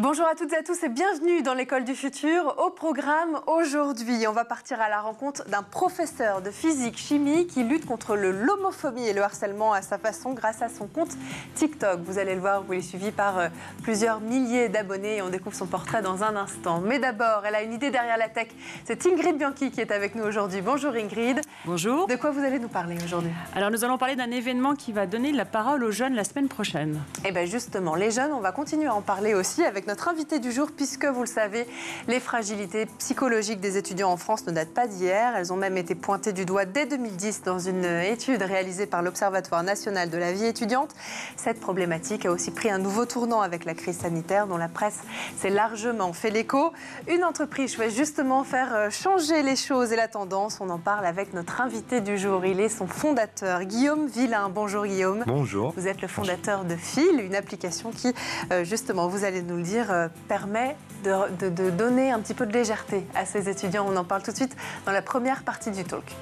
Bonjour à toutes et à tous et bienvenue dans l'école du futur. Au programme aujourd'hui, on va partir à la rencontre d'un professeur de physique chimie qui lutte contre l'homophobie et le harcèlement à sa façon grâce à son compte TikTok. Vous allez le voir, vous est suivi par euh, plusieurs milliers d'abonnés et on découvre son portrait dans un instant. Mais d'abord, elle a une idée derrière la tech. C'est Ingrid Bianchi qui est avec nous aujourd'hui. Bonjour Ingrid. Bonjour. De quoi vous allez nous parler aujourd'hui? Alors nous allons parler d'un événement qui va donner la parole aux jeunes la semaine prochaine. Et eh bien justement, les jeunes, on va continuer à en parler aussi avec notre invité du jour, puisque vous le savez, les fragilités psychologiques des étudiants en France ne datent pas d'hier. Elles ont même été pointées du doigt dès 2010 dans une étude réalisée par l'Observatoire national de la vie étudiante. Cette problématique a aussi pris un nouveau tournant avec la crise sanitaire dont la presse s'est largement fait l'écho. Une entreprise souhaite justement faire euh, changer les choses et la tendance. On en parle avec notre invité du jour. Il est son fondateur, Guillaume Villain. Bonjour Guillaume. Bonjour. Vous êtes le fondateur de Phil, une application qui, euh, justement, vous allez nous le dire, euh, permet de, donner un petit peu de légèreté à ces étudiants. On en parle tout de suite dans la première partie du talk.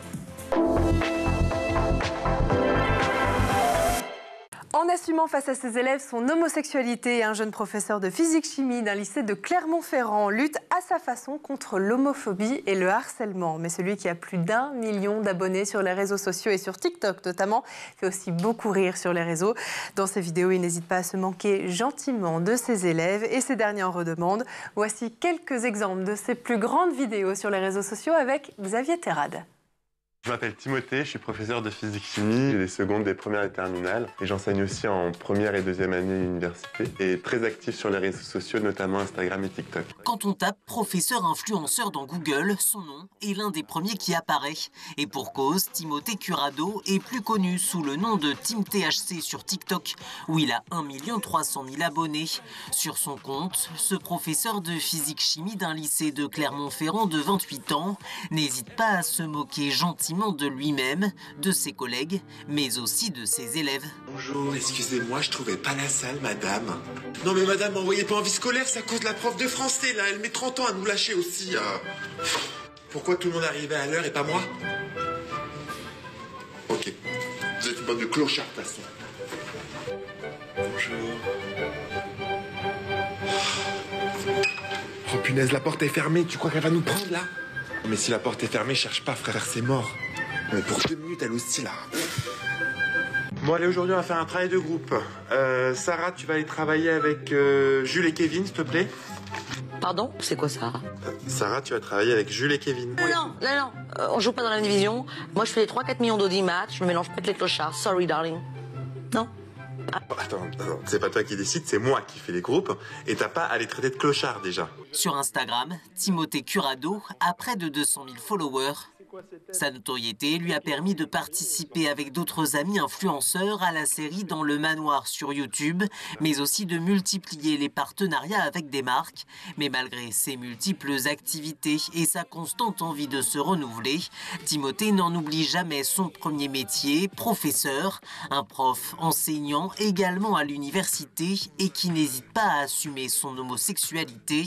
En assumant face à ses élèves son homosexualité, un jeune professeur de physique-chimie d'un lycée de Clermont-Ferrand lutte à sa façon contre l'homophobie et le harcèlement. Mais celui qui a plus d'un million d'abonnés sur les réseaux sociaux et sur TikTok notamment fait aussi beaucoup rire sur les réseaux. Dans ses vidéos, il n'hésite pas à se manquer gentiment de ses élèves et ses derniers en redemandent. Voici quelques exemples de ses plus grandes vidéos sur les réseaux sociaux avec Xavier Terrade. Je m'appelle Timothée, je suis professeur de physique-chimie, des secondes, des premières et terminales. Et j'enseigne aussi en première et deuxième année université. Et très actif sur les réseaux sociaux, notamment Instagram et TikTok. Quand on tape professeur influenceur dans Google, son nom est l'un des premiers qui apparaît. Et pour cause, Timothée Curado est plus connu sous le nom de Tim THC sur TikTok, où il a 1 300 000 abonnés. Sur son compte, ce professeur de physique-chimie d'un lycée de Clermont-Ferrand de 28 ans n'hésite pas à se moquer gentiment de lui-même, de ses collègues, mais aussi de ses élèves. Bonjour, excusez-moi, je trouvais pas la salle, madame. Non mais madame, m'envoyez pas en vie scolaire, ça cause la prof de français, là, elle met 30 ans à nous lâcher aussi. Euh. Pourquoi tout le monde arrivait à l'heure et pas moi? Ok, vous êtes une bande de clochards, de. Bonjour. Oh punaise, la porte est fermée, tu crois qu'elle va nous prendre là? Mais si la porte est fermée, cherche pas, frère, c'est mort. Mais pour deux minutes, elle aussi, là. Bon, allez, aujourd'hui, on va faire un travail de groupe. Euh, Sarah, tu vas aller travailler avec euh, Jules et Kevin, s'il te plaît. Pardon? C'est quoi euh, Sarah, tu vas travailler avec Jules et Kevin. Non, non, non, non. on joue pas dans la même division. Moi, je fais les 3-4 millions d'audimat. Je me mélange pas avec les clochards. Sorry, darling. Non? Attends, attends, c'est pas toi qui décide, c'est moi qui fais les groupes. Et t'as pas à les traiter de clochards déjà. Sur Instagram, Timothée Curado a près de 200 000 followers sa notoriété lui a permis de participer avec d'autres amis influenceurs à la série Dans le manoir sur YouTube, mais aussi de multiplier les partenariats avec des marques. Mais malgré ses multiples activités et sa constante envie de se renouveler, Timothée n'en oublie jamais son premier métier, professeur, un prof enseignant également à l'université et qui n'hésite pas à assumer son homosexualité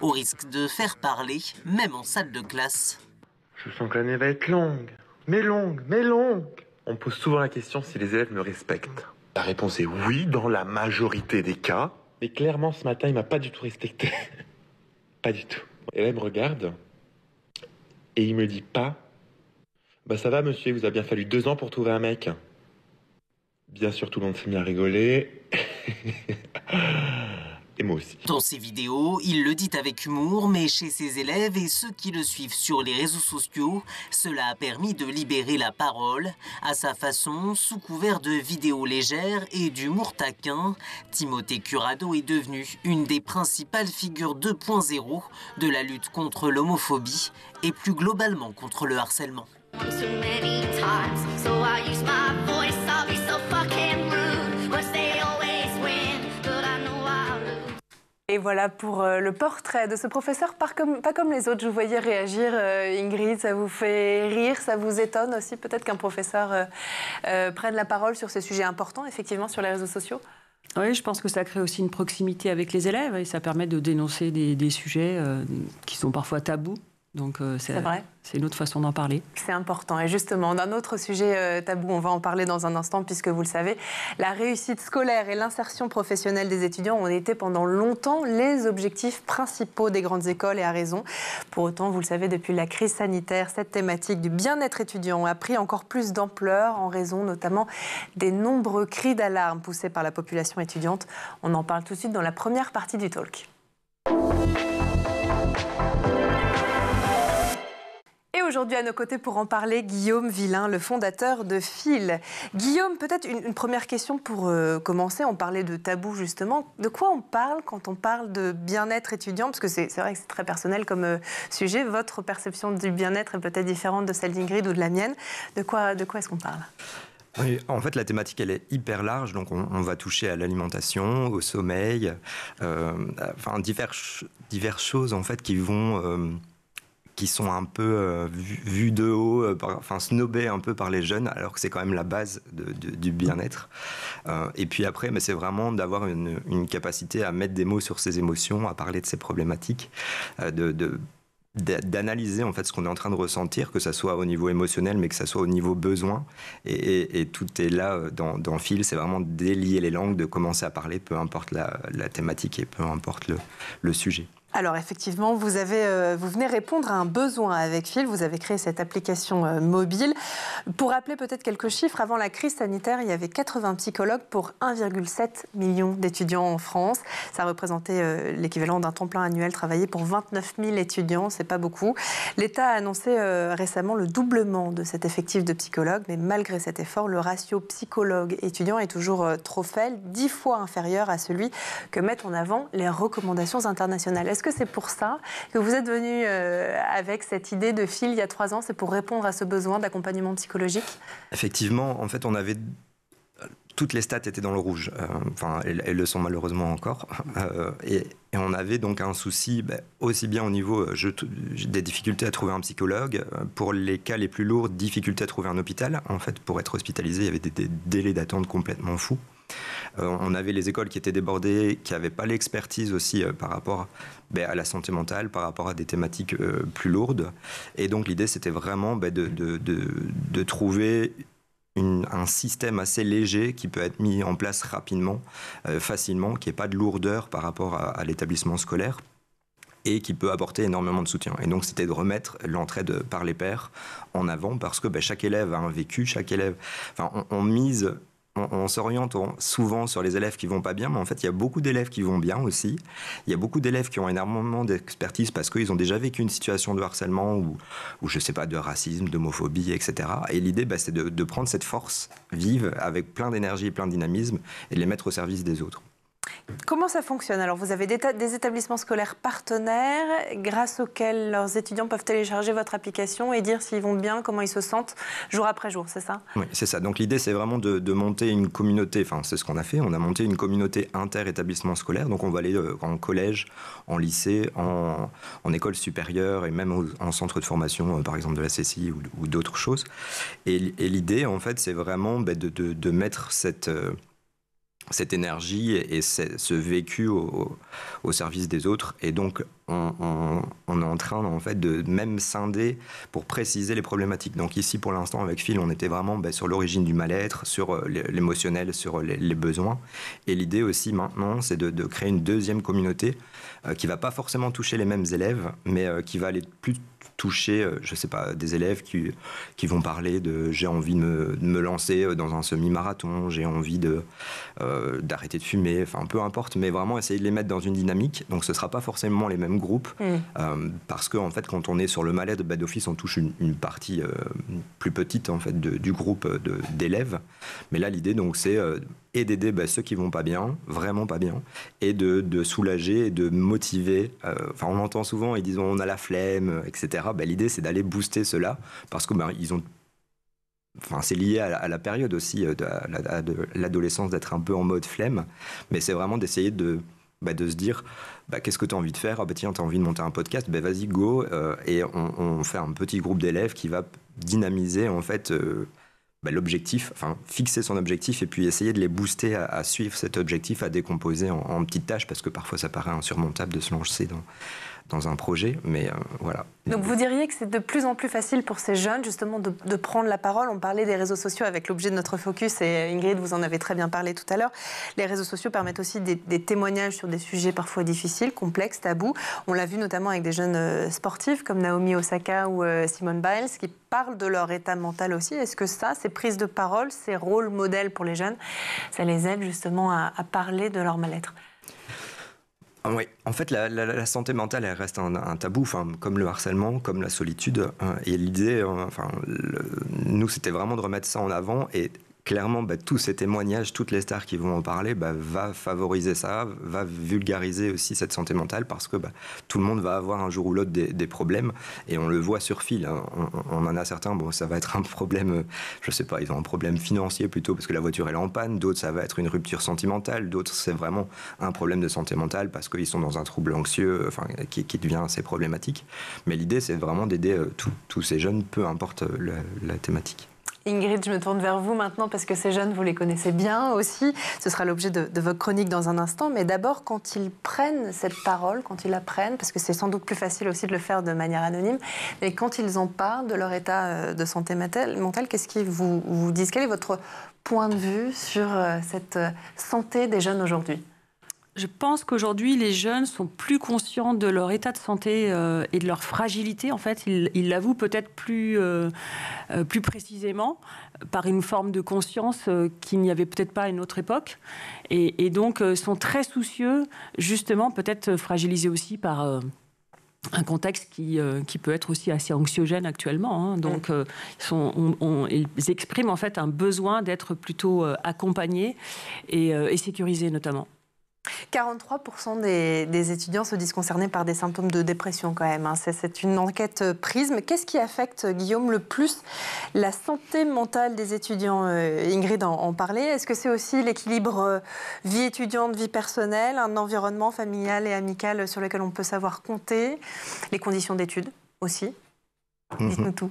au risque de faire parler, même en salle de classe. Je sens que l'année va être longue. Mais longue, mais longue. On pose souvent la question si les élèves me respectent. La réponse est oui dans la majorité des cas. Mais clairement, ce matin, il m'a pas du tout respecté. pas du tout. Et là, il me regarde et il me dit pas Bah ça va, monsieur, il vous a bien fallu deux ans pour trouver un mec. Bien sûr, tout le monde s'est mis à rigoler. aussi. Dans ses vidéos, il le dit avec humour, mais chez ses élèves et ceux qui le suivent sur les réseaux sociaux, cela a permis de libérer la parole. À sa façon, sous couvert de vidéos légères et d'humour taquin, Timothée Curado est devenu une des principales figures 2.0 de la lutte contre l'homophobie et plus globalement contre le harcèlement. Et voilà pour euh, le portrait de ce professeur, pas comme, les autres. Je vous voyais réagir, euh, Ingrid, ça vous fait rire, ça vous étonne aussi peut-être qu'un professeur euh, prenne la parole sur ces sujets importants, effectivement, sur les réseaux sociaux? Oui, je pense que ça crée aussi une proximité avec les élèves et ça permet de dénoncer des, sujets qui sont parfois tabous Donc euh, c'est C'est vrai. c'est une autre façon d'en parler. C'est important. Et justement, d'un autre sujet euh, tabou, on va en parler dans un instant, puisque vous le savez, la réussite scolaire et l'insertion professionnelle des étudiants ont été pendant longtemps les objectifs principaux des grandes écoles et à raison. Pour autant, vous le savez, depuis la crise sanitaire, cette thématique du bien-être étudiant a pris encore plus d'ampleur en raison notamment des nombreux cris d'alarme poussés par la population étudiante. On en parle tout de suite dans la première partie du talk. Aujourd'hui, à nos côtés pour en parler, Guillaume Villain, le fondateur de Phil. Guillaume, peut-être une, première question pour euh, commencer. On parlait de tabou, justement. De quoi on parle quand on parle de bien-être étudiant? Parce que c'est vrai que c'est très personnel comme euh, sujet. Votre perception du bien-être est peut-être différente de celle d'Ingrid ou de la mienne. De quoi, de quoi est-ce qu'on parle? En fait, la thématique, elle est hyper large. Donc, on, on va toucher à l'alimentation, au sommeil, euh, enfin, diverses, diverses choses, en fait, qui vont... qui sont un peu euh, vues de haut, euh, enfin snobées un peu par les jeunes, alors que c'est quand même la base du bien-être. Euh, et puis après, mais c'est vraiment d'avoir une, capacité à mettre des mots sur ses émotions, à parler de ses problématiques, de, de- d'a- d'analyser en fait ce qu'on est en train de ressentir, que ça soit au niveau émotionnel, mais que ça soit au niveau besoin. Et, tout est là dans, dans Phil, c'est vraiment délier les langues, de commencer à parler, peu importe la, thématique et peu importe le, le sujet. Alors effectivement, vous, avez, euh, vous venez répondre à un besoin avec Phil. Vous avez créé cette application euh, mobile. Pour rappeler peut-être quelques chiffres, avant la crise sanitaire, il y avait 80 psychologues pour 1,7 million d'étudiants en France. Ça représentait euh, l'équivalent d'un temps plein annuel travaillé pour 29 000 étudiants. C'est pas beaucoup. L'État a annoncé récemment le doublement de cet effectif de psychologues, mais malgré cet effort, le ratio psychologue-étudiant est toujours trop faible, dix fois inférieur à celui que mettent en avant les recommandations internationales. Est-ce que c'est pour ça que vous êtes venu euh, avec cette idée de fil il y a trois ans C'est pour répondre à ce besoin d'accompagnement psychologique? Effectivement, en fait, on avait toutes les stats étaient dans le rouge. Euh, Enfin, elles, le sont malheureusement encore. Euh, et, on avait donc un souci, ben, aussi bien au niveau je- des difficultés à trouver un psychologue, pour les cas les plus lourds, difficultés à trouver un hôpital. En fait, pour être hospitalisé, il y avait des, des délais d'attente complètement fous. Euh, on avait les écoles qui étaient débordées, qui n'avaient pas l'expertise aussi euh, par rapport ben, à la santé mentale, par rapport à des thématiques euh, plus lourdes. Et donc l'idée, c'était vraiment ben, de, trouver un système assez léger qui peut être mis en place rapidement, facilement, qui n'ait pas de lourdeur par rapport à, l'établissement scolaire et qui peut apporter énormément de soutien. Et donc, c'était de remettre l'entraide par les pairs en avant parce que ben, chaque élève a un vécu, chaque élève. Enfin, on mise. On, s'oriente en- souvent sur les élèves qui vont pas bien, mais en fait, il y a beaucoup d'élèves qui vont bien aussi. Il y a beaucoup d'élèves qui ont énormément d'expertise parce qu'ils ont déjà vécu une situation de harcèlement ou, ou je sais pas, de racisme, d'homophobie, etc. Et l'idée, bah, c'est de, de prendre cette force vive avec plein d'énergie et plein de dynamisme et de les mettre au service des autres. Comment ça fonctionne Alors, vous avez des, ta- des établissements scolaires partenaires grâce auxquels leurs étudiants peuvent télécharger votre application et dire s'ils vont bien, comment ils se sentent jour après jour, c'est ça? Oui, c'est ça. Donc l'idée, c'est vraiment de, monter une communauté. Enfin, c'est ce qu'on a fait. On a monté une communauté inter-établissement scolaire. Donc on va aller euh, en collège, en lycée, en, école supérieure et même en centre de formation, euh, par exemple de la CCI ou, d'autres choses. Et, l'idée, en fait, c'est vraiment bah, de mettre cette, euh, cette énergie et, ce, vécu au, service des autres. Et donc, on, on- on est en train, en fait, de même scinder pour préciser les problématiques. Donc ici, pour l'instant, avec Phil, on était vraiment bah, sur l'origine du mal-être, sur euh, l'é- l'émotionnel, sur les, les besoins. Et l'idée aussi maintenant, c'est de, de créer une deuxième communauté qui va pas forcément toucher les mêmes élèves, mais euh, qui va aller plus toucher, euh, je sais pas, des élèves qui, qui vont parler de j'ai envie de me, de me lancer euh, dans un semi-marathon, j'ai envie de euh, d'arrêter de fumer, enfin peu importe, mais vraiment essayer de les mettre dans une dynamique. Donc ce sera pas forcément les mêmes groupes, Mm. euh, parce que en fait, quand on est sur le mal-être, bah, d'office, on touche une, une partie euh, plus petite en fait de- du groupe euh, d'élèves. Mais là, l'idée donc c'est euh, et d'aider bah, ceux qui vont pas bien, vraiment pas bien, et de, de soulager et de motiver. Euh, Enfin, on entend souvent, ils disent on a la flemme, etc. Bah, l'idée c'est d'aller booster cela parce que bah, ils ont Enfin, c'est lié à la, période aussi euh, de, l'adolescence d'être un peu en mode flemme, mais c'est vraiment d'essayer de, bah, de se dire bah, qu'est-ce que tu as envie de faire? Ah bah tiens, tu as envie de monter un podcast, bah, vas-y, go. euh, et on, fait un petit groupe d'élèves qui va dynamiser en fait euh, bah, l'objectif, enfin fixer son objectif et puis essayer de les booster à, suivre cet objectif, à décomposer en, en petites tâches parce que parfois ça paraît insurmontable de se lancer dans, dans un projet, mais euh, voilà. Donc vous diriez que c'est de plus en plus facile pour ces jeunes justement de, prendre la parole. On parlait des réseaux sociaux avec l'objet de notre focus et Ingrid, vous en avez très bien parlé tout à l'heure. Les réseaux sociaux permettent aussi des, témoignages sur des sujets parfois difficiles, complexes, tabous. On l'a vu notamment avec des jeunes euh, sportifs comme Naomi Osaka ou euh, Simone Biles qui parlent de leur état mental aussi. Est-ce que ça, ces prises de parole, ces rôles modèles pour les jeunes, ça les aide justement à, à parler de leur mal-être? Oui, en fait, la, santé mentale, reste un, tabou, enfin, comme le harcèlement, comme la solitude. Hein, et l'idée, enfin, le, nous, c'était vraiment de remettre ça en avant et clairement, bah, tous ces témoignages, toutes les stars qui vont en parler, bah, va favoriser ça, va vulgariser aussi cette santé mentale parce que bah, tout le monde va avoir un jour ou l'autre des, problèmes et on le voit sur fil. Hein. On, en a certains, bon, ça va être un problème, je sais pas, ils ont un problème financier plutôt parce que la voiture est en panne, d'autres ça va être une rupture sentimentale, d'autres c'est vraiment un problème de santé mentale parce qu'ils sont dans un trouble anxieux enfin, qui, devient assez problématique. Mais l'idée c'est vraiment d'aider euh, tous ces jeunes, peu importe la thématique. Ingrid, je me tourne vers vous maintenant parce que ces jeunes, vous les connaissez bien aussi. Ce sera l'objet de, de, votre chronique dans un instant. Mais d'abord, quand ils prennent cette parole, quand ils la prennent, parce que c'est sans doute plus facile aussi de le faire de manière anonyme, mais quand ils en parlent de leur état euh, de santé mentale, qu'est-ce qu'ils vous, disent? Quel est votre point de vue sur euh, cette euh, santé des jeunes aujourd'hui? Je pense qu'aujourd'hui, les jeunes sont plus conscients de leur état de santé euh, et de leur fragilité. En fait, ils l'avouent peut-être plus, euh, euh, plus précisément par une forme de conscience euh, qu'il n'y avait peut-être pas à une autre époque. Et, et donc, sont très soucieux, justement, peut-être fragilisés aussi par un contexte qui, euh, qui, peut être aussi assez anxiogène actuellement. Hein. Donc, euh, ils, sont, on, on, ils, expriment en fait un besoin d'être plutôt euh, accompagnés et, et sécurisés notamment. 43% des, étudiants se disent concernés par des symptômes de dépression quand même. Hein. C'est une enquête prisme. Qu'est-ce qui affecte, Guillaume, le plus la santé mentale des étudiants euh, Ingrid en, parlait? Est-ce que c'est aussi l'équilibre euh, vie étudiante, vie personnelle, un environnement familial et amical sur lequel on peut savoir compter, les conditions d'études aussi? Dites-nous tout.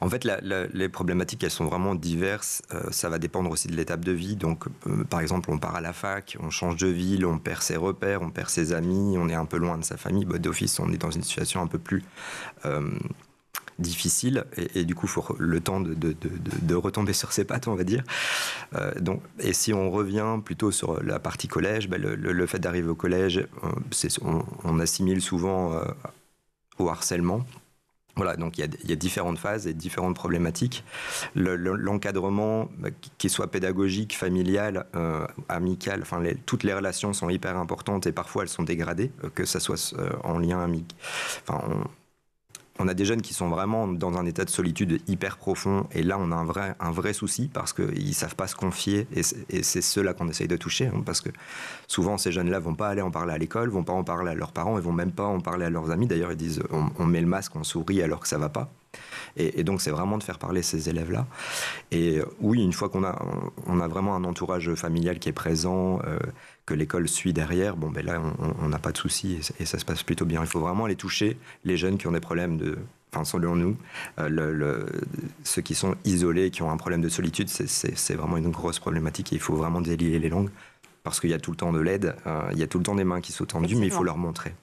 En fait, la, la, les problématiques, elles sont vraiment diverses. Euh, ça va dépendre aussi de l'étape de vie. Donc, euh, par exemple, on part à la fac, on change de ville, on perd ses repères, on perd ses amis, on est un peu loin de sa famille. Bah, D'office, on est dans une situation un peu plus euh, difficile et, et, du coup, il faut le temps de, de, de, de, retomber sur ses pattes, on va dire. Donc, et si on revient plutôt sur la partie collège, bah, le, le, le, fait d'arriver au collège, on, on, assimile souvent au harcèlement voilà, donc il y, a, différentes phases et différentes problématiques. L'encadrement, le, qu'il soit pédagogique, familial, euh, amical, toutes les relations sont hyper importantes et parfois elles sont dégradées, euh, que ça soit euh, en lien amical. Enfin, on, a des jeunes qui sont vraiment dans un état de solitude hyper profond et là on a un vrai, un vrai souci parce qu'ils ne savent pas se confier et c'est ceux-là qu'on essaye de toucher hein, parce que souvent ces jeunes-là vont pas aller en parler à l'école, vont pas en parler à leurs parents, ils vont même pas en parler à leurs amis. D'ailleurs ils disent on, on, met le masque, on sourit alors que ça va pas. Et, et donc c'est vraiment de faire parler ces élèves-là. Et oui, une fois qu'on a, on a vraiment un entourage familial qui est présent, euh, que l'école suit derrière, bon, ben là, on n'a pas de souci et, et, ça se passe plutôt bien. Il faut vraiment aller toucher les jeunes qui ont des problèmes de. Enfin, selon nous, euh, le, le, ceux qui sont isolés, qui ont un problème de solitude, c'est vraiment une grosse problématique et il faut vraiment délier les langues parce qu'il y a tout le temps de l'aide, euh, il y a tout le temps des mains qui sont tendues, mais il faut leur montrer.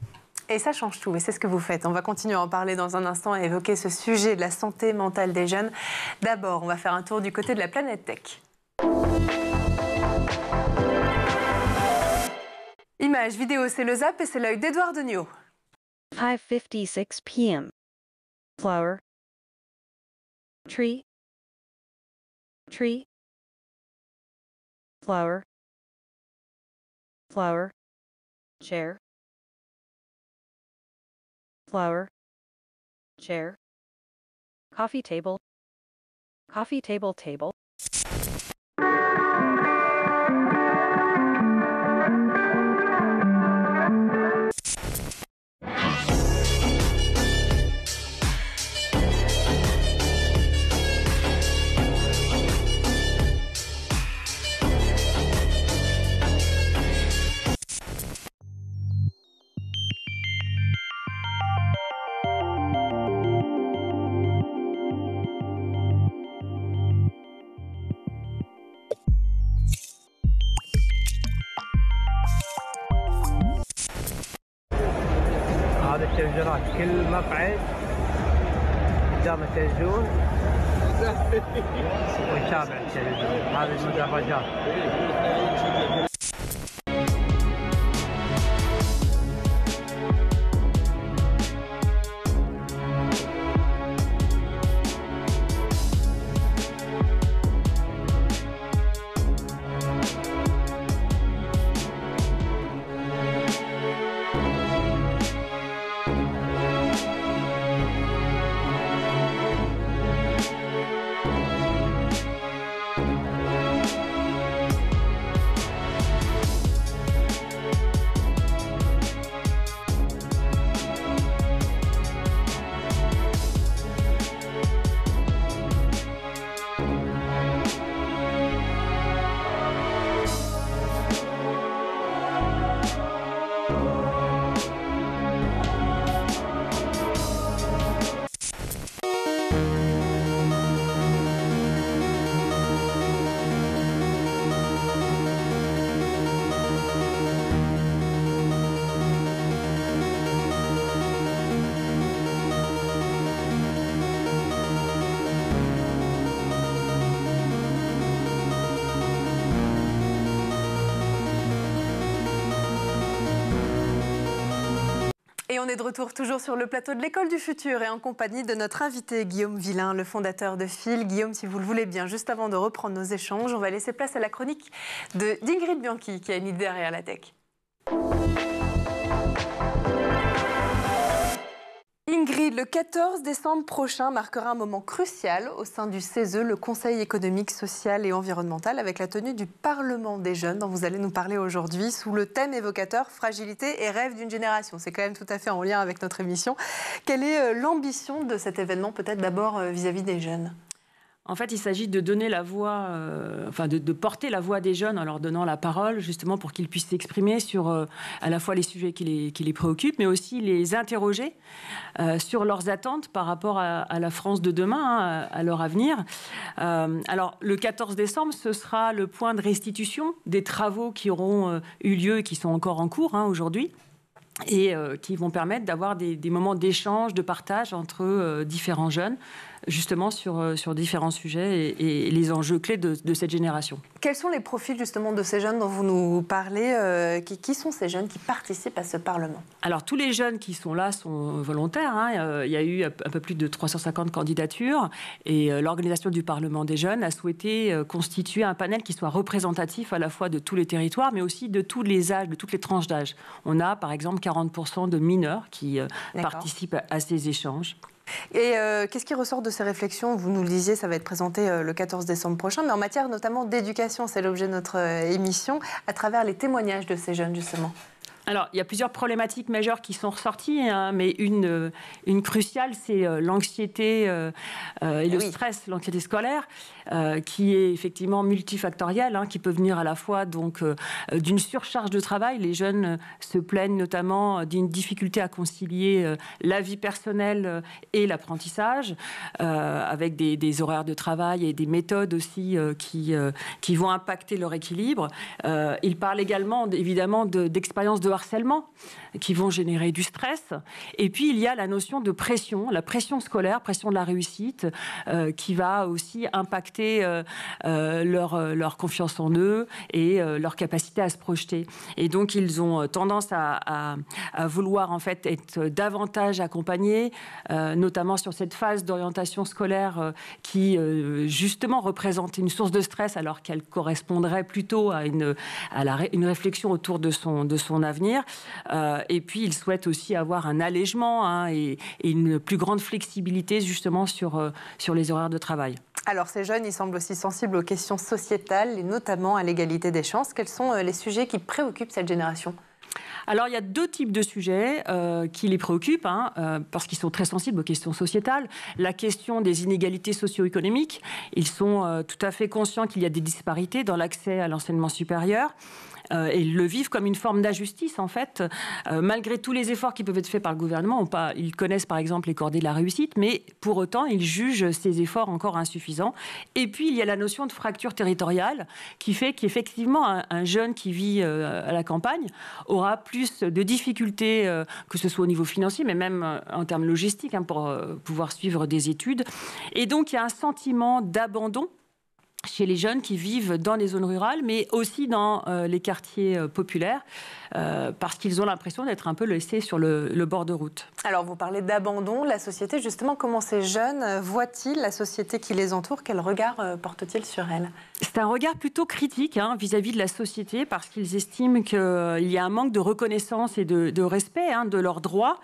Et ça change tout, et c'est ce que vous faites. On va continuer à en parler dans un instant et évoquer ce sujet de la santé mentale des jeunes. D'abord, on va faire un tour du côté de la planète tech. Image, vidéo, c'est le zap et c'est l'œil d'Edouard Degnaud. 5:56 p.m. Flower. Tree. Tree. Flower. Flower. Chair. Flower. Chair. Coffee table. Coffee table table. التلفزيونات كل مقعد قدامه تلفزيون ويتابع التلفزيون. هذه المدرجات. Et on est de retour toujours sur le plateau de l'école du futur et en compagnie de notre invité Guillaume Villain, le fondateur de Phil. Guillaume, si vous le voulez bien, juste avant de reprendre nos échanges, on va laisser place à la chronique de d'Ingrid Bianchi qui a une idée derrière la tech. Le 14 décembre prochain marquera un moment crucial au sein du CESE, le Conseil économique, social et environnemental, avec la tenue du Parlement des jeunes dont vous allez nous parler aujourd'hui, sous le thème évocateur Fragilité et rêve d'une génération. C'est quand même tout à fait en lien avec notre émission. Quelle est euh, l'ambition de cet événement, peut-être d'abord euh, vis-à-vis des jeunes? En fait, il s'agit de donner la voix, euh, enfin de, porter la voix des jeunes en leur donnant la parole, justement pour qu'ils puissent s'exprimer sur euh, à la fois les sujets qui les, préoccupent, mais aussi les interroger euh, sur leurs attentes par rapport à, la France de demain, hein, à, leur avenir. Alors, le 14 décembre, ce sera le point de restitution des travaux qui auront eu lieu et qui sont encore en cours hein, aujourd'hui et qui vont permettre d'avoir des, moments d'échange, de partage entre différents jeunes, justement sur, euh, sur différents sujets et, et les enjeux clés de, de cette génération. Quels sont les profils justement de ces jeunes dont vous nous parlez euh, qui, qui sont ces jeunes qui participent à ce Parlement? Alors tous les jeunes qui sont là sont volontaires. hein. Il y a eu un peu plus de 350 candidatures et euh, l'organisation du Parlement des jeunes a souhaité constituer un panel qui soit représentatif à la fois de tous les territoires, mais aussi de tous les âges, de toutes les tranches d'âge. On a par exemple 40% de mineurs qui participent à ces échanges. Et euh, qu'est-ce qui ressort de ces réflexions? Vous nous le disiez, ça va être présenté euh, le 14 décembre prochain, mais en matière notamment d'éducation, c'est l'objet de notre euh, émission, à travers les témoignages de ces jeunes justement. Alors, il y a plusieurs problématiques majeures qui sont ressorties, hein, mais une, euh, une cruciale, c'est euh, l'anxiété euh, et le Oui. stress, l'anxiété scolaire, euh, qui est effectivement multifactorielle, hein, qui peut venir à la fois donc euh, d'une surcharge de travail. Les jeunes se plaignent notamment d'une difficulté à concilier la vie personnelle et l'apprentissage, avec des, des horaires de travail et des méthodes aussi qui, qui vont impacter leur équilibre. Ils parlent également évidemment de- d'expériences de, harcèlement qui vont générer du stress. Et puis il y a la notion de pression, la pression scolaire, pression de la réussite, euh, qui va aussi impacter euh, euh, leur, confiance en eux et leur capacité à se projeter. Et donc ils ont tendance à, vouloir en fait être davantage accompagnés, notamment sur cette phase d'orientation scolaire qui justement représente une source de stress alors qu'elle correspondrait plutôt à une, réflexion autour de son avenir. Euh, et puis, ils souhaitent aussi avoir un allègement hein, et, et une plus grande flexibilité justement sur, euh, sur les horaires de travail. Alors ces jeunes, ils semblent aussi sensibles aux questions sociétales et notamment à l'égalité des chances. Quels sont euh, les sujets qui préoccupent cette génération? Alors, il y a deux types de sujets euh, qui les préoccupent, hein, euh, parce qu'ils sont très sensibles aux questions sociétales. La question des inégalités socio-économiques. Ils sont euh, tout à fait conscients qu'il y a des disparités dans l'accès à l'enseignement supérieur. Euh, et ils le vivent comme une forme d'injustice en fait. Euh, malgré tous les efforts qui peuvent être faits par le gouvernement, ils connaissent par exemple les cordées de la réussite, mais pour autant ils jugent ces efforts encore insuffisants. Et puis il y a la notion de fracture territoriale qui fait qu'effectivement un, un, jeune qui vit à la campagne aura plus de difficultés, que ce soit au niveau financier, mais même en termes logistiques, hein, pour pouvoir suivre des études. Et donc il y a un sentiment d'abandon chez les jeunes qui vivent dans les zones rurales, mais aussi dans euh, les quartiers euh, populaires, euh, parce qu'ils ont l'impression d'être un peu laissés sur le, le, bord de route. Alors, vous parlez d'abandon, la société, justement, comment ces jeunes voient-ils la société qui les entoure? Quel regard portent-ils sur elle? C'est un regard plutôt critique hein, vis-à-vis de la société, parce qu'ils estiment qu'il y a un manque de reconnaissance et de, de respect hein, de leurs droits.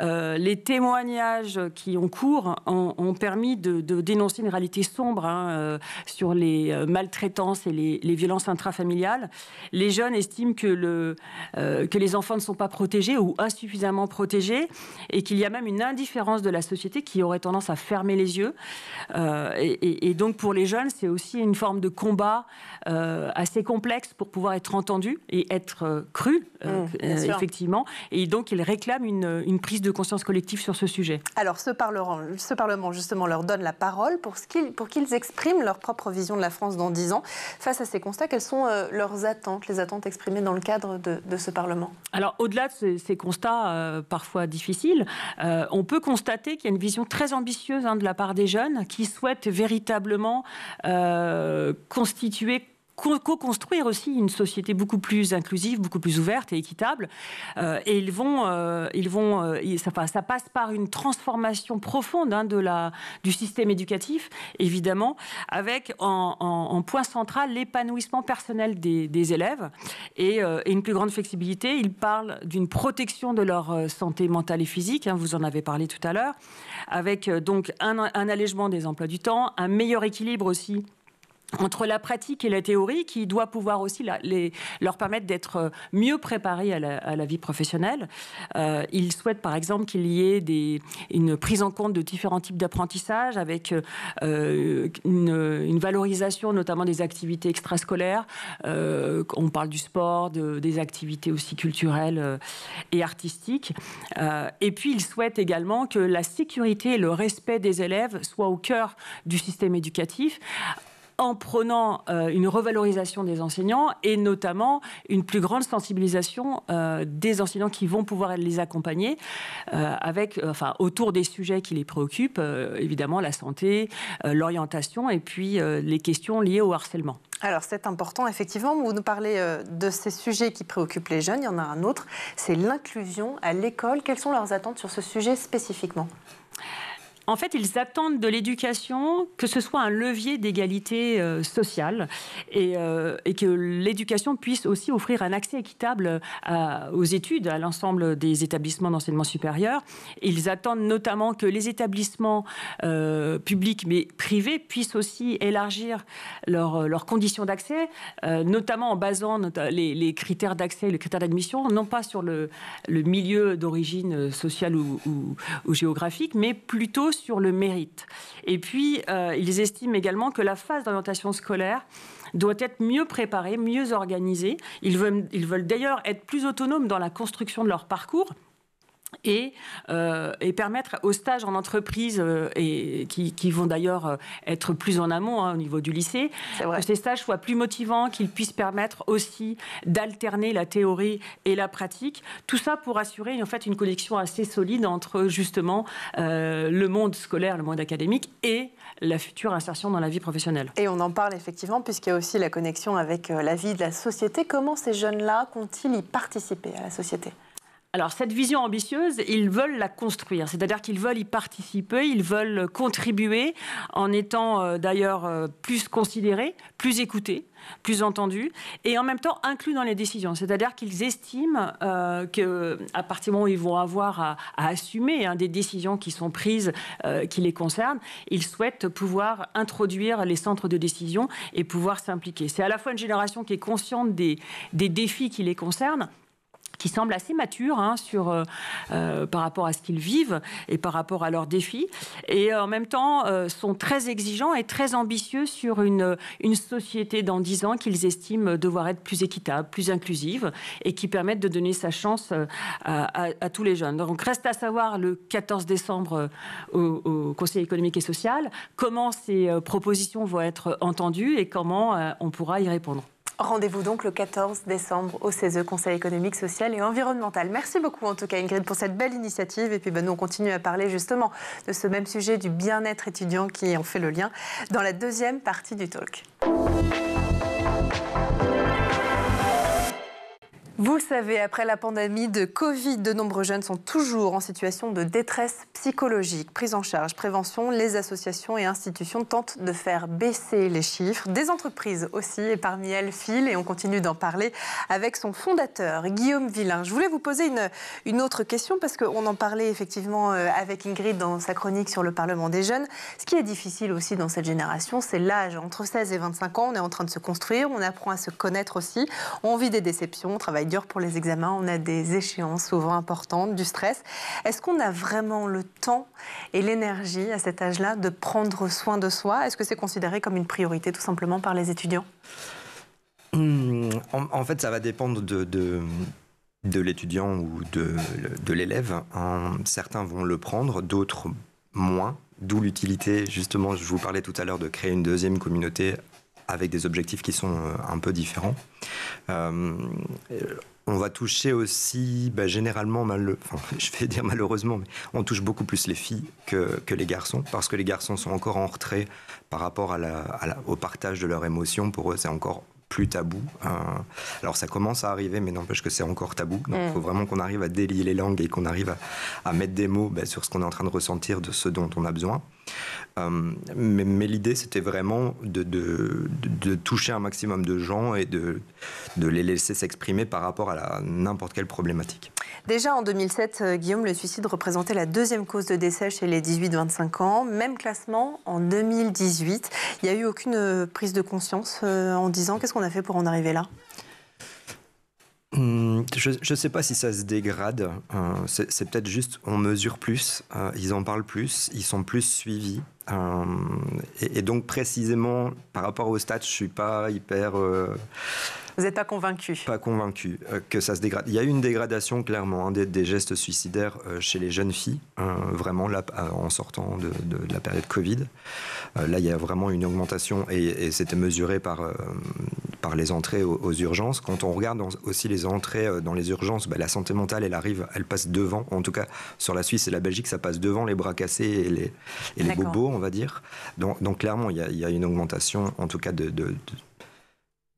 les témoignages qui ont cours ont, ont permis de, de, dénoncer une réalité sombre hein, sur les euh, maltraitances et les, les, violences intrafamiliales. Les jeunes estiment que, le, euh, que les enfants ne sont pas protégés ou insuffisamment protégés et qu'il y a même une indifférence de la société qui aurait tendance à fermer les yeux. Euh, et, et, donc pour les jeunes, c'est aussi une forme de combat euh, assez complexe pour pouvoir être entendu et être cru, mmh, effectivement. Et donc ils réclament une, une, prise de conscience collective sur ce sujet. Alors ce Parlement, ce Parlement justement leur donne la parole pour qu'ils qu expriment leur propre vision de la France dans 10 ans. Face à ces constats, quelles sont euh, leurs attentes, les attentes exprimées dans le cadre de, ce Parlement? Alors, au-delà de ces, constats euh, parfois difficiles, euh, on peut constater qu'il y a une vision très ambitieuse hein, de la part des jeunes qui souhaitent véritablement constituer co-construire aussi une société beaucoup plus inclusive, beaucoup plus ouverte et équitable. Euh, et ils vont, euh, ils vont, euh, ça, passe par une transformation profonde hein, de la, du système éducatif, évidemment, avec en, point central l'épanouissement personnel des, élèves et, une plus grande flexibilité. Ils parlent d'une protection de leur santé mentale et physique, hein, vous en avez parlé tout à l'heure, avec donc un, un allègement des emplois du temps, un meilleur équilibre aussi entre la pratique et la théorie qui doit pouvoir aussi leur permettre d'être mieux préparés à la, vie professionnelle. Euh, ils souhaitent par exemple qu'il y ait une prise en compte de différents types d'apprentissage avec euh, une, une, valorisation notamment des activités extrascolaires. Euh, on parle du sport, de, des activités aussi culturelles euh, et artistiques. Euh, et puis ils souhaitent également que la sécurité et le respect des élèves soient au cœur du système éducatif en prenant euh, une revalorisation des enseignants et notamment une plus grande sensibilisation euh, des enseignants qui vont pouvoir les accompagner euh, avec, autour des sujets qui les préoccupent, évidemment la santé, l'orientation et puis les questions liées au harcèlement. Alors c'est important, effectivement, vous nous parlez de ces sujets qui préoccupent les jeunes, il y en a un autre, c'est l'inclusion à l'école. Quelles sont leurs attentes sur ce sujet spécifiquement? En fait, ils attendent de l'éducation que ce soit un levier d'égalité euh, sociale et, euh, et, que l'éducation puisse aussi offrir un accès équitable à, aux études à l'ensemble des établissements d'enseignement supérieur. Ils attendent notamment que les établissements euh, publics mais privés puissent aussi élargir leurs leur conditions d'accès, euh, notamment en basant les, critères d'accès, les critères d'admission, non pas sur le, milieu d'origine sociale ou, ou, ou géographique, mais plutôt sur le mérite. Et puis, euh, ils estiment également que la phase d'orientation scolaire doit être mieux préparée, mieux organisée. Ils veulent, ils veulent d'ailleurs être plus autonomes dans la construction de leur parcours et, euh, et, permettre aux stages en entreprise euh, et qui, qui vont d'ailleurs euh, être plus en amont hein, au niveau du lycée, que ces stages soient plus motivants, qu'ils puissent permettre aussi d'alterner la théorie et la pratique. Tout ça pour assurer en fait une connexion assez solide entre justement euh, le monde scolaire, le monde académique et la future insertion dans la vie professionnelle. Et on en parle effectivement puisqu'il y a aussi la connexion avec la vie de la société. Comment ces jeunes-là comptent-ils y participer à la société? Alors cette vision ambitieuse, ils veulent la construire, c'est-à-dire qu'ils veulent y participer, ils veulent contribuer en étant euh, d'ailleurs euh, plus considérés, plus écoutés, plus entendus et en même temps inclus dans les décisions. C'est-à-dire qu'ils estiment euh, qu'à partir du moment où ils vont avoir à, assumer hein, des décisions qui sont prises, qui les concernent, ils souhaitent pouvoir introduire les centres de décision et pouvoir s'impliquer. C'est à la fois une génération qui est consciente des défis qui les concernent, qui semblent assez matures hein, sur, euh, euh, par rapport à ce qu'ils vivent et par rapport à leurs défis, et en même temps euh, sont très exigeants et très ambitieux sur une, une société dans dix ans qu'ils estiment devoir être plus équitable, plus inclusive, et qui permettent de donner sa chance à, tous les jeunes. Donc reste à savoir le 14 décembre au, Conseil économique et social comment ces propositions vont être entendues et comment on pourra y répondre. Rendez-vous donc le 14 décembre au CESE, Conseil économique, social et environnemental. Merci beaucoup en tout cas Ingrid pour cette belle initiative. Et puis ben, nous on continue à parler justement de ce même sujet du bien-être étudiant qui en fait le lien dans la deuxième partie du talk. Vous le savez, après la pandémie de Covid, de nombreux jeunes sont toujours en situation de détresse psychologique. Prise en charge, prévention, les associations et institutions tentent de faire baisser les chiffres. Des entreprises aussi, et parmi elles, Phil, et on continue d'en parler avec son fondateur, Guillaume Villain. Je voulais vous poser une, autre question, parce qu'on en parlait effectivement euh, avec Ingrid dans sa chronique sur le Parlement des jeunes. Ce qui est difficile aussi dans cette génération, c'est l'âge. Entre 16 et 25 ans, on est en train de se construire, on apprend à se connaître aussi, on vit des déceptions, on travaille dur pour les examens, on a des échéances souvent importantes, du stress. Est-ce qu'on a vraiment le temps et l'énergie à cet âge-là de prendre soin de soi? Est-ce que c'est considéré comme une priorité tout simplement par les étudiants? Hmm, en, fait, ça va dépendre de, de, l'étudiant ou de, de l'élève. certains vont le prendre, d'autres moins. D'où l'utilité, justement, je vous parlais tout à l'heure de créer une deuxième communauté avec des objectifs qui sont euh, un peu différents. Euh, on va toucher aussi, bah, généralement, mal, je vais dire malheureusement, mais on touche beaucoup plus les filles que, les garçons, parce que les garçons sont encore en retrait par rapport à au partage de leurs émotions. Pour eux, c'est encore plus tabou. Euh, alors ça commence à arriver, mais n'empêche que c'est encore tabou. Donc il faut mm. vraiment qu'on arrive à délier les langues et qu'on arrive à, mettre des mots bah, sur ce qu'on est en train de ressentir, de ce dont on a besoin. Euh, mais, l'idée, c'était vraiment de, de, toucher un maximum de gens et de, de les laisser s'exprimer par rapport à n'importe quelle problématique. Déjà en 2007, euh, Guillaume, le suicide représentait la deuxième cause de décès chez les 18-25 ans. Même classement en 2018. Il n'y a eu aucune euh, prise de conscience en disant qu'est-ce qu'on a fait pour en arriver là? Hmm, je ne sais pas si ça se dégrade. Euh, c'est peut-être juste on mesure plus, euh, ils en parlent plus, ils sont plus suivis. Euh, et, donc précisément par rapport au stats, je suis pas hyper. Vous n'êtes pas convaincu Pas convaincu que ça se dégrade. Il y a eu une dégradation clairement hein, des, gestes suicidaires chez les jeunes filles, vraiment là en sortant de, la période Covid. là, il y a vraiment une augmentation et, et c'était mesuré par par les entrées aux, urgences. Quand on regarde aussi les entrées euh, dans les urgences, bah, la santé mentale, elle arrive, elle passe devant. En tout cas, sur la Suisse et la Belgique, ça passe devant les bras cassés et les, et les bobos, on va dire. Donc, donc clairement, il y, a, une augmentation, en tout cas, de, de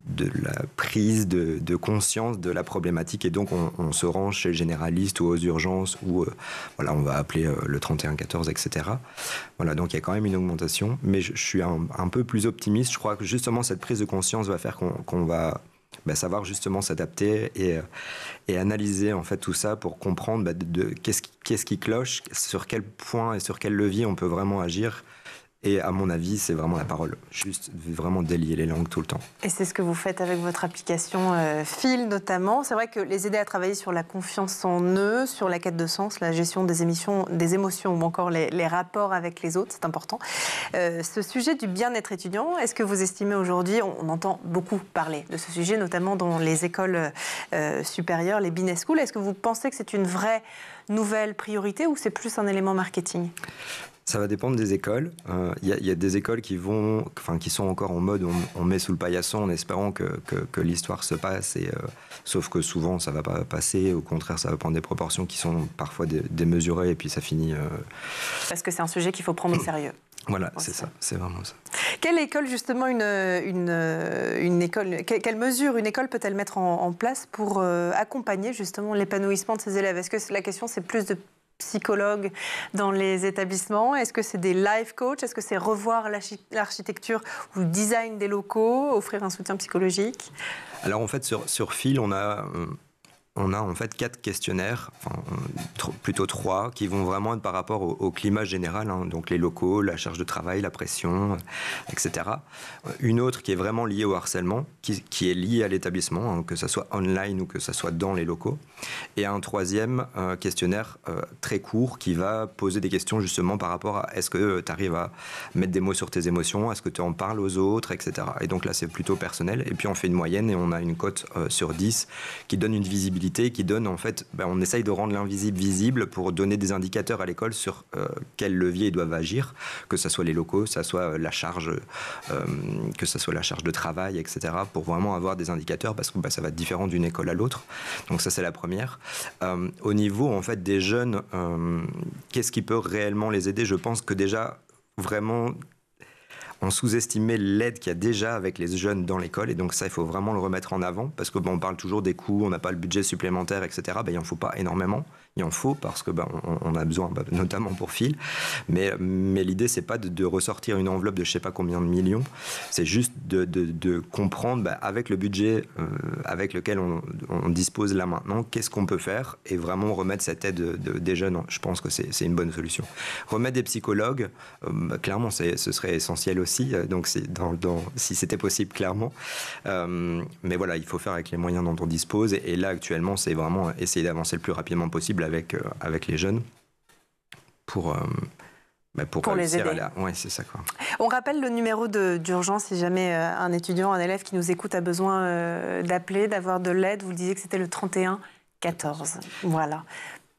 de la prise de, conscience de la problématique et donc on, se rend chez le généraliste ou aux urgences ou euh, voilà on va appeler euh, le 3114 etc voilà donc il y a quand même une augmentation mais je, suis un, peu plus optimiste. Je crois que justement cette prise de conscience va faire qu'on va bah, savoir justement s'adapter et, et, analyser en fait tout ça pour comprendre bah, qu'est-ce qui, qui cloche sur quel point et sur quel levier on peut vraiment agir et à mon avis, c'est vraiment la parole. Juste vraiment délier les langues tout le temps. Et c'est ce que vous faites avec votre application euh, Phil notamment. C'est vrai que les aider à travailler sur la confiance en eux, sur la quête de sens, la gestion des, émissions, des émotions ou encore les, rapports avec les autres, c'est important. Euh, ce sujet du bien-être étudiant, est-ce que vous estimez aujourd'hui, on, entend beaucoup parler de ce sujet, notamment dans les écoles euh, supérieures, les business schools, est-ce que vous pensez que c'est une vraie nouvelle priorité ou c'est plus un élément marketing? Ça va dépendre des écoles. Il euh, y, a des écoles qui vont, enfin, qui sont encore en mode on, met sous le paillasson en espérant que, que, l'histoire se passe. Et, euh, sauf que souvent ça va pas passer. Au contraire, ça va prendre des proportions qui sont parfois démesurées et puis ça finit. Euh, Parce que c'est un sujet qu'il faut prendre au sérieux. Voilà, c'est ça, c'est vraiment ça. Quelle école, justement, une, une, une école, quelle mesure une école peut-elle mettre en, en place pour accompagner justement l'épanouissement de ses élèves? Est-ce que la question, c'est plus de psychologues dans les établissements. Est-ce que c'est des life coach Est-ce que c'est revoir l'architecture ou le design des locaux, offrir un soutien psychologique? Alors en fait, sur, sur Phil, on a... Euh, on a en fait quatre questionnaires, plutôt trois, qui vont vraiment être par rapport au, climat général, hein, donc les locaux, la charge de travail, la pression, etc. Une autre qui est vraiment liée au harcèlement, qui, est liée à l'établissement, hein, que ce soit online ou que ce soit dans les locaux. Et un troisième euh, questionnaire euh, très court qui va poser des questions justement par rapport à est-ce que tu arrives à mettre des mots sur tes émotions, est-ce que tu en parles aux autres, etc. Et donc là, c'est plutôt personnel. Et puis on fait une moyenne et on a une cote euh, sur 10 qui donne une visibilité qui donne en fait, ben, on essaye de rendre l'invisible visible pour donner des indicateurs à l'école sur euh, quels leviers ils doivent agir, que ce soit les locaux, que ce soit la charge, euh, que ce soit la charge de travail, etc. Pour vraiment avoir des indicateurs parce que ben, ça va être différent d'une école à l'autre. Donc ça c'est la première. Euh, au niveau en fait des jeunes, qu'est-ce qui peut réellement les aider? Je pense que déjà vraiment on sous-estimait l'aide qu'il y a déjà avec les jeunes dans l'école. Et donc ça, il faut vraiment le remettre en avant parce que on parle toujours des coûts, on n'a pas le budget supplémentaire, etc. Ben, il n'en faut pas énormément il en faut parce que ben, on, a besoin, ben, notamment pour Phil. Mais, mais l'idée, c'est pas de, ressortir une enveloppe de je sais pas combien de millions. C'est juste de, comprendre ben, avec le budget euh, avec lequel on, dispose là maintenant, qu'est-ce qu'on peut faire et vraiment remettre cette aide des jeunes. Je pense que c'est une bonne solution. Remettre des psychologues, euh, clairement, ce serait essentiel aussi. Euh, donc, dans, si c'était possible, clairement. mais voilà, il faut faire avec les moyens dont on dispose. Et là, actuellement, c'est vraiment essayer d'avancer le plus rapidement possible avec, euh, avec les jeunes pour, euh, bah, pour, pour les aider. Ouais, c'est ça. Quoi. On rappelle le numéro d'urgence si jamais euh, un étudiant, un élève qui nous écoute a besoin d'appeler, d'avoir de l'aide. Vous le disiez que c'était le 31 14. Voilà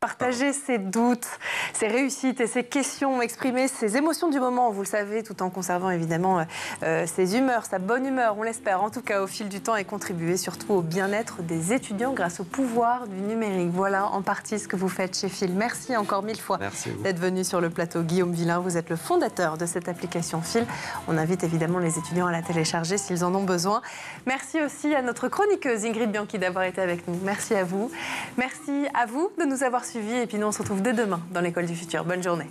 partager ses doutes, ses réussites et ses questions, exprimer ses émotions du moment, vous le savez, tout en conservant évidemment euh, euh, ses humeurs, sa bonne humeur, on l'espère en tout cas au fil du temps et contribuer surtout au bien-être des étudiants grâce au pouvoir du numérique. Voilà en partie ce que vous faites chez Phil. Merci encore mille fois d'être venu sur le plateau. Guillaume Villain, vous êtes le fondateur de cette application Phil. On invite évidemment les étudiants à la télécharger s'ils en ont besoin. Merci aussi à notre chroniqueuse Ingrid Bianchi d'avoir été avec nous. Merci à vous. Merci à vous de nous avoir suivis et puis nous on se retrouve dès demain dans l'école du futur. Bonne journée.